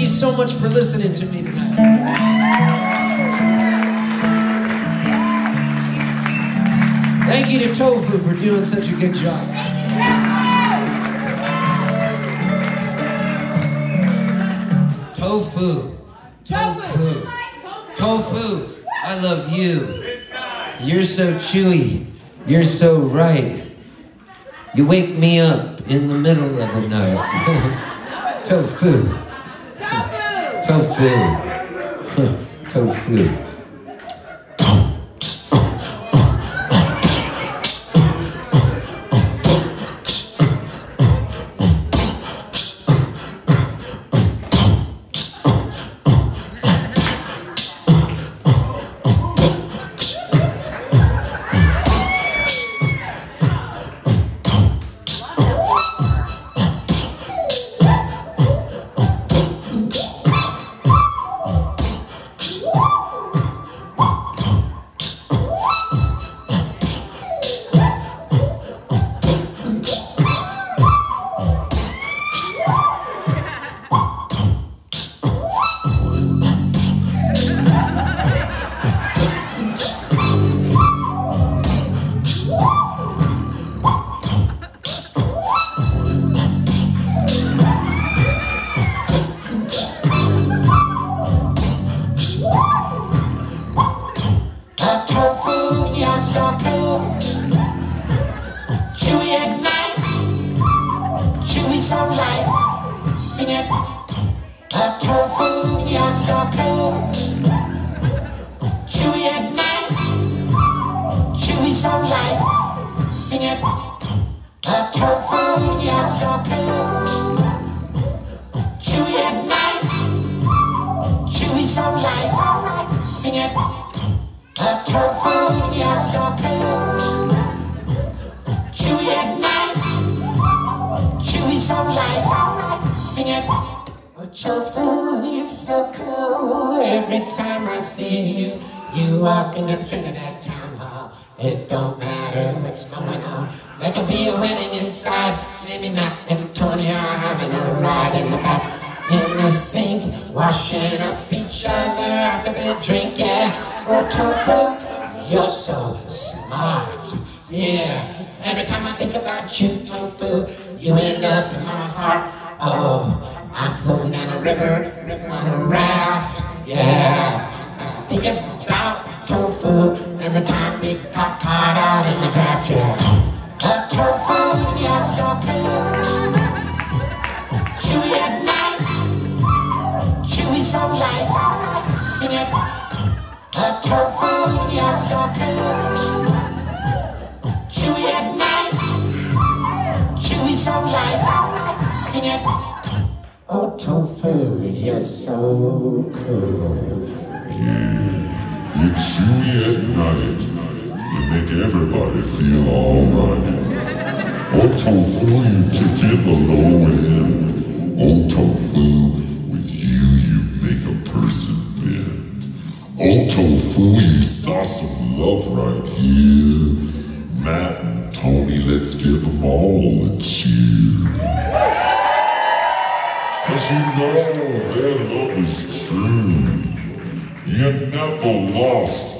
you so much for listening to me tonight. Thank you to Tofu for doing such a good job. Tofu. Tofu. Tofu. I love you. You're so chewy. You're so right. You wake me up in the middle of the night. Tofu. Tofu. Tofu. out. Chewy at night, Chewy's all right. Sing it. A tofu, yes, your coat. Chewy at night, Chewy's all right. All right, sing it. A tofu, yes, your coat. Chewy at night, Chewy's all right. All right, sing it. A tofu. Every time I see you, you walk into the Trinidad town hall. It don't matter what's going on. There could be a wedding inside. Maybe Matt and Toni are having a ride in the back. In the sink, washing up each other after they drink, drinking. Or Tofu, you're so smart. Yeah, every time I think about you, Tofu, you end up in my heart. Oh, I'm floating down a river, river on a hide out in the trap chair. Kept her phone in your sock Chewy at night, chewy so light, sing it. Kept her phone in your sock Chewy at night, chewy so light, sing it. Oh, tofu, you're so cool. Yeah, you chewy at night. You make everybody feel alright. On tofu, you kick it the low end. On tofu, with you, you make a person bend. On tofu, you saw some love right here. Matt and Toni, let's give them all a cheer. Cause you know their love is true. You never lost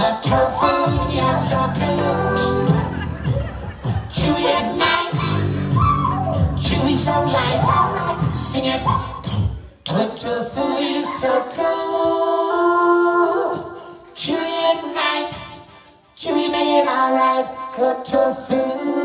A your socket. Chewy at night. Chewy so light. Sing it. Chewy at night. Chewy made it alright. A turf